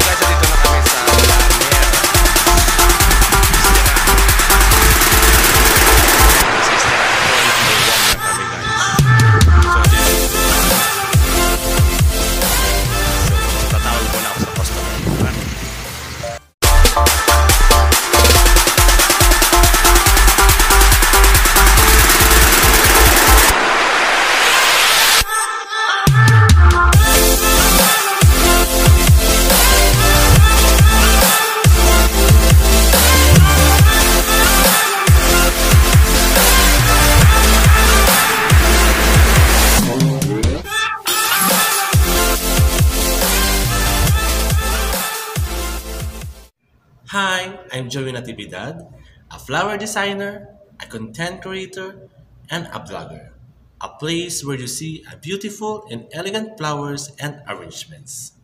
tu I'm Joey Natividad, a flower designer, a content creator, and a blogger. A place where you see a beautiful and elegant flowers and arrangements.